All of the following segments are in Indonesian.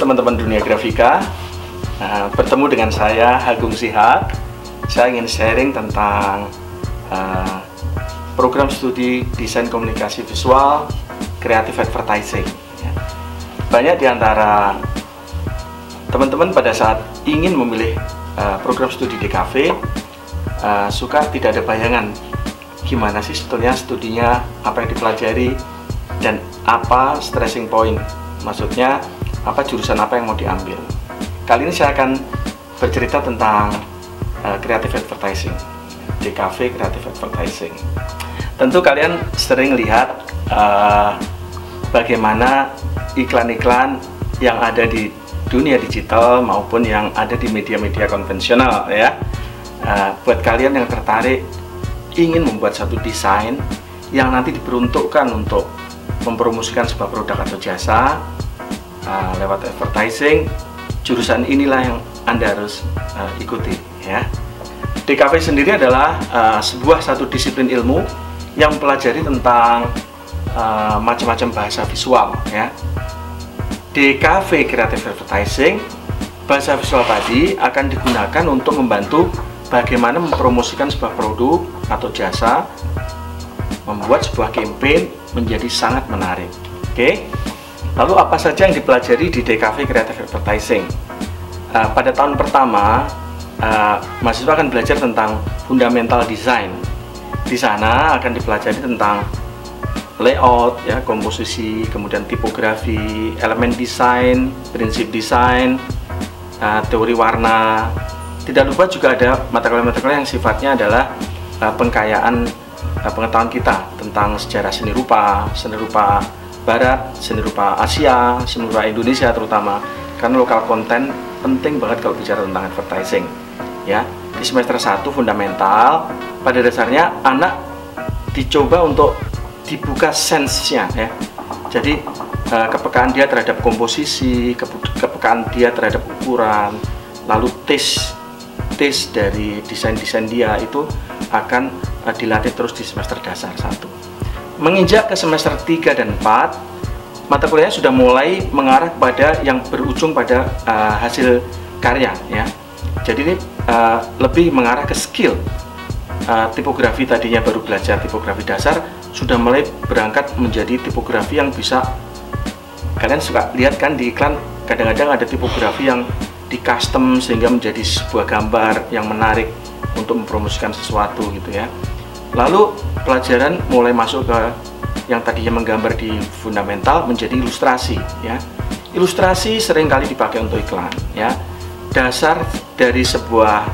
teman-teman dunia grafika. Uh, Bertemu dengan saya Agung Sihat Saya ingin sharing tentang uh, Program studi Desain Komunikasi Visual Creative Advertising ya. Banyak di antara teman-teman pada saat ingin memilih uh, program studi DKV uh, Suka tidak ada bayangan Gimana sih sebetulnya studinya, apa yang dipelajari Dan apa stressing point. Maksudnya apa jurusan apa yang mau diambil. Kali ini saya akan bercerita tentang uh, creative advertising, DKV creative advertising. Tentu kalian sering lihat uh, bagaimana iklan-iklan yang ada di dunia digital maupun yang ada di media-media konvensional ya. Uh, buat kalian yang tertarik ingin membuat satu desain yang nanti diperuntukkan untuk mempromosikan sebuah produk atau jasa uh, lewat advertising jurusan inilah yang anda harus uh, ikuti ya DKV sendiri adalah uh, sebuah satu disiplin ilmu yang mempelajari tentang uh, macam-macam bahasa visual ya DKV Creative Advertising bahasa visual tadi akan digunakan untuk membantu bagaimana mempromosikan sebuah produk atau jasa membuat sebuah campaign menjadi sangat menarik oke okay? Lalu apa saja yang dipelajari di DKV Creative Advertising? Uh, pada tahun pertama, uh, mahasiswa akan belajar tentang fundamental design. Di sana akan dipelajari tentang layout, ya, komposisi, kemudian tipografi, elemen desain, prinsip desain, uh, teori warna. Tidak lupa juga ada mata kuliah-mata kuliah yang sifatnya adalah uh, pengkayaan uh, pengetahuan kita tentang sejarah seni rupa, seni rupa Barat, seni rupa Asia, seni rupa Indonesia terutama. Karena lokal konten penting banget kalau bicara tentang advertising ya. Di semester 1 fundamental pada dasarnya anak dicoba untuk dibuka sensenya ya. Jadi eh, kepekaan dia terhadap komposisi kepekaan dia terhadap ukuran lalu taste taste dari desain-desain dia itu akan eh, dilatih terus di semester dasar satu menginjak ke semester 3 dan 4 mata kuliahnya sudah mulai mengarah pada yang berujung pada uh, hasil karya ya. Jadi ini uh, lebih mengarah ke skill. Uh, tipografi tadinya baru belajar tipografi dasar sudah mulai berangkat menjadi tipografi yang bisa kalian suka lihat kan di iklan kadang-kadang ada tipografi yang di custom sehingga menjadi sebuah gambar yang menarik untuk mempromosikan sesuatu gitu ya Lalu pelajaran mulai masuk ke yang tadinya menggambar di fundamental menjadi ilustrasi ya. Ilustrasi sering kali dipakai untuk iklan ya. Dasar dari sebuah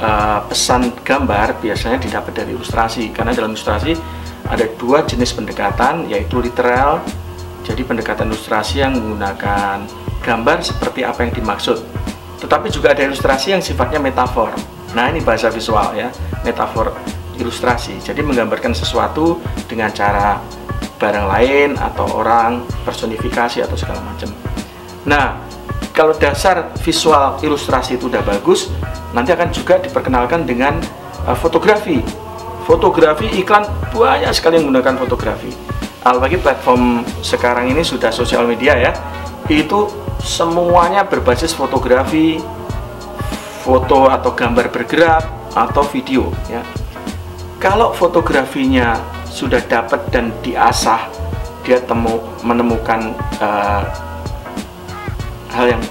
uh, pesan gambar biasanya didapat dari ilustrasi karena dalam ilustrasi ada dua jenis pendekatan yaitu literal jadi pendekatan ilustrasi yang menggunakan gambar seperti apa yang dimaksud tetapi juga ada ilustrasi yang sifatnya metafor nah ini bahasa visual ya metafor ilustrasi. Jadi menggambarkan sesuatu dengan cara barang lain atau orang, personifikasi atau segala macam. Nah, kalau dasar visual ilustrasi itu udah bagus, nanti akan juga diperkenalkan dengan uh, fotografi. Fotografi iklan banyak sekali yang menggunakan fotografi. Apalagi platform sekarang ini sudah sosial media ya, itu semuanya berbasis fotografi, foto atau gambar bergerak atau video ya kalau fotografinya sudah dapat dan diasah dia temu menemukan uh, hal yang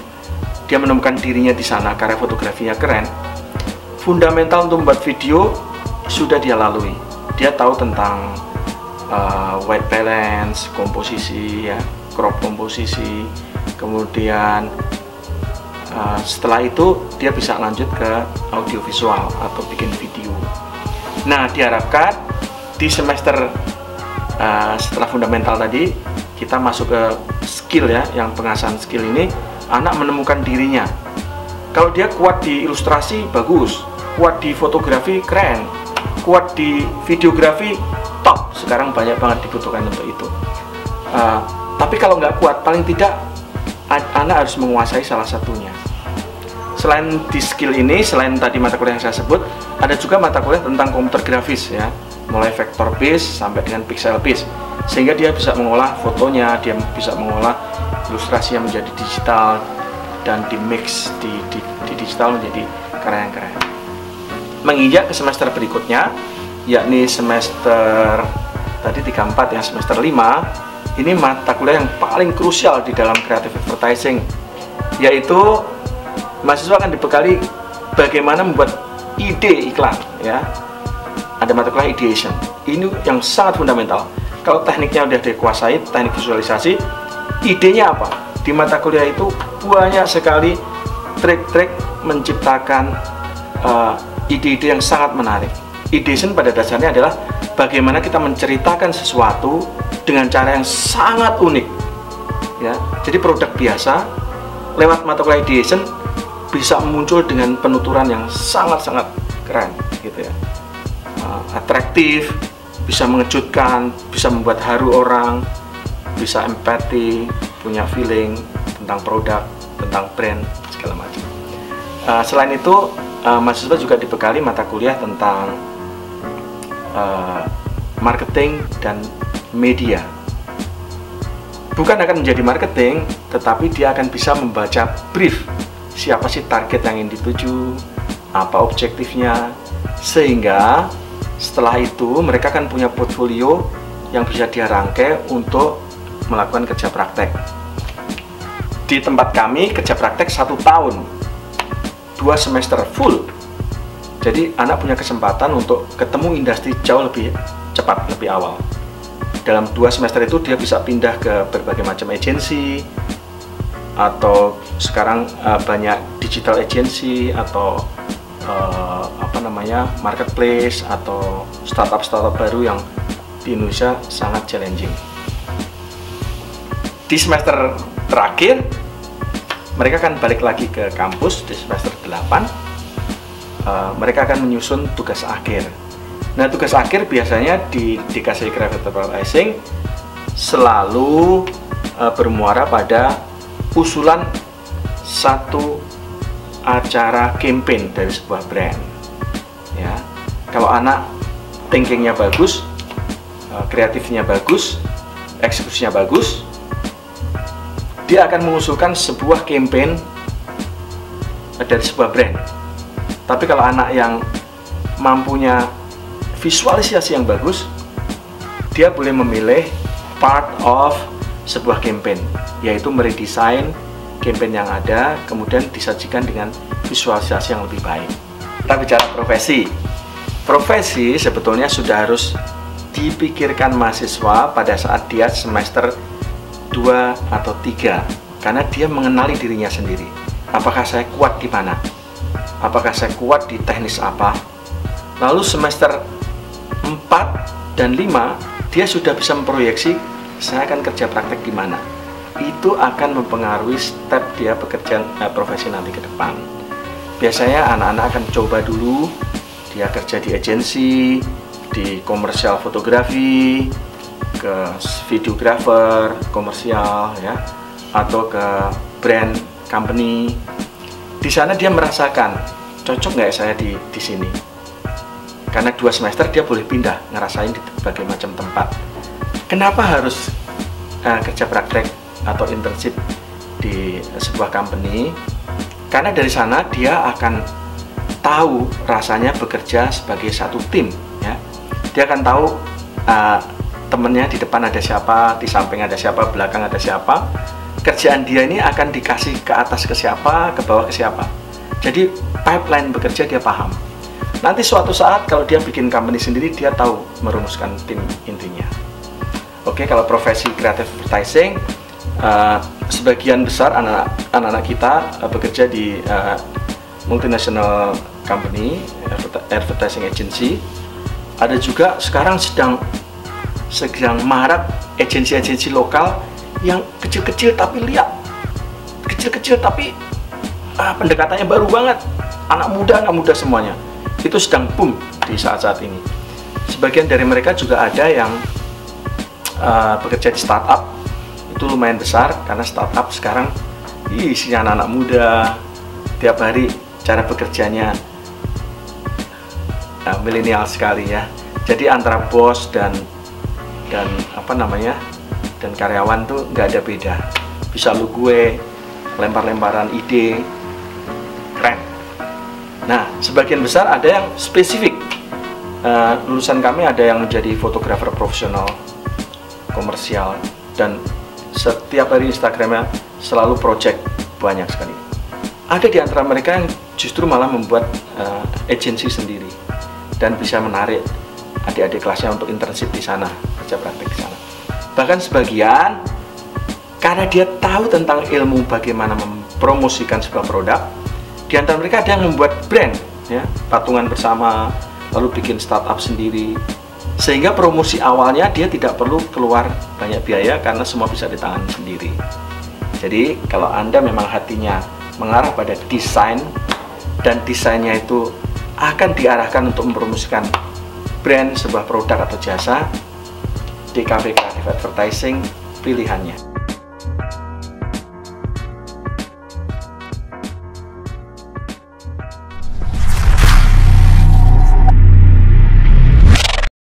dia menemukan dirinya di sana karena fotografinya keren fundamental untuk membuat video sudah dia lalui. Dia tahu tentang uh, white balance komposisi ya crop komposisi kemudian uh, setelah itu dia bisa lanjut ke audiovisual atau bikin video Nah, diharapkan di semester uh, setelah fundamental tadi kita masuk ke skill ya, yang pengasahan skill ini anak menemukan dirinya. Kalau dia kuat di ilustrasi bagus, kuat di fotografi keren, kuat di videografi top. Sekarang banyak banget dibutuhkan untuk itu. Uh, tapi kalau nggak kuat, paling tidak anak harus menguasai salah satunya selain di skill ini selain tadi mata kuliah yang saya sebut ada juga mata kuliah tentang komputer grafis ya. Mulai vector base sampai dengan pixel base sehingga dia bisa mengolah fotonya dia bisa mengolah ilustrasi yang menjadi digital dan di mix di, di, di digital menjadi karya yang keren menginjak ke semester berikutnya yakni semester tadi 34 yang semester 5 ini mata kuliah yang paling krusial di dalam creative advertising yaitu mahasiswa akan dibekali bagaimana membuat ide iklan ya. Ada mata kuliah ideation. Ini yang sangat fundamental. Kalau tekniknya udah dikuasai teknik visualisasi idenya apa? Di mata kuliah itu banyak sekali trik-trik menciptakan uh, ide-ide yang sangat menarik. Ideation pada dasarnya adalah bagaimana kita menceritakan sesuatu dengan cara yang sangat unik ya. Jadi produk biasa lewat mata kuliah ideation bisa muncul dengan penuturan yang sangat-sangat keren gitu ya. Uh, atraktif bisa mengejutkan bisa membuat haru orang bisa empati punya feeling tentang produk tentang brand segala macam. Uh, selain itu uh, mahasiswa juga dibekali mata kuliah tentang marketing dan media. Bukan akan menjadi marketing tetapi dia akan bisa membaca brief siapa sih target yang ingin dituju? Apa objektifnya? Sehingga setelah itu mereka akan punya portfolio yang bisa dia rangkai untuk melakukan kerja praktek. Di tempat kami kerja praktek satu tahun dua semester full. Jadi anak punya kesempatan untuk ketemu industri jauh lebih cepat lebih awal. Dalam dua semester itu dia bisa pindah ke berbagai macam agensi atau sekarang uh, banyak digital agency atau uh, apa namanya marketplace atau startup startup baru yang di Indonesia sangat challenging. Di semester terakhir mereka akan balik lagi ke kampus di semester 8 uh, mereka akan menyusun tugas akhir Nah tugas akhir biasanya di dikasih creative advertising selalu uh, bermuara pada usulan satu acara campaign dari sebuah brand. Ya, kalau anak thinkingnya bagus, uh, kreatifnya bagus, eksekusinya bagus, dia akan mengusulkan sebuah campaign dari sebuah brand. Tapi kalau anak yang mampunya visualisasi yang bagus, dia boleh memilih part of sebuah campaign, yaitu meredesain campaign yang ada, kemudian disajikan dengan visualisasi yang lebih baik. Kita bicara profesi. Profesi sebetulnya sudah harus dipikirkan mahasiswa pada saat dia semester 2 atau 3 karena dia mengenali dirinya sendiri. Apakah saya kuat di mana? Apakah saya kuat di teknis apa? Lalu semester 4 dan 5 dia sudah bisa memproyeksi saya akan kerja praktek di mana itu akan mempengaruhi step dia bekerja eh, profesi nanti ke depan. Biasanya anak-anak akan coba dulu. Dia kerja di agensi di komersial fotografi ke videographer komersial ya atau ke brand company. Di sana dia merasakan cocok nggak saya di di sini? Karena dua semester dia boleh pindah ngerasain di berbagai macam tempat. Kenapa harus uh, kerja praktek atau internship di sebuah company. Karena dari sana dia akan tahu rasanya bekerja sebagai satu tim ya. Dia akan tahu uh, temennya di depan ada siapa di samping ada siapa belakang ada siapa. Kerjaan dia ini akan dikasih ke atas ke siapa ke bawah ke siapa. Jadi pipeline bekerja dia paham. Nanti suatu saat kalau dia bikin company sendiri dia tahu merumuskan tim intinya. Oke, kalau profesi creative advertising uh, sebagian besar anak-anak kita uh, bekerja di uh, multinational company, advertising agency. Ada juga sekarang sedang sedang marak agensi-agensi lokal yang kecil-kecil tapi lihat kecil-kecil tapi uh, pendekatannya baru banget anak muda anak muda semuanya itu sedang boom di saat-saat ini. Sebagian dari mereka juga ada yang uh, bekerja di startup itu lumayan besar karena startup sekarang isinya anak-anak muda tiap hari cara bekerjanya uh, milenial sekali ya. Jadi antara bos dan dan apa namanya dan karyawan tuh nggak ada beda. Bisa lu gue lempar-lemparan ide keren nah sebagian besar ada yang spesifik uh, lulusan kami ada yang menjadi fotografer profesional komersial dan setiap hari Instagramnya selalu project banyak sekali. Ada di antara mereka yang justru malah membuat uh, agensi sendiri dan bisa menarik adik-adik kelasnya untuk internship di sana kerja praktik di sana. Bahkan sebagian karena dia tahu tentang ilmu bagaimana mempromosikan sebuah produk di antara mereka ada yang membuat brand ya. Patungan bersama lalu bikin startup sendiri sehingga promosi awalnya dia tidak perlu keluar banyak biaya karena semua bisa ditangani sendiri. Jadi kalau anda memang hatinya mengarah pada desain dan desainnya itu akan diarahkan untuk mempromosikan brand sebuah produk atau jasa DKV Creative Advertising pilihannya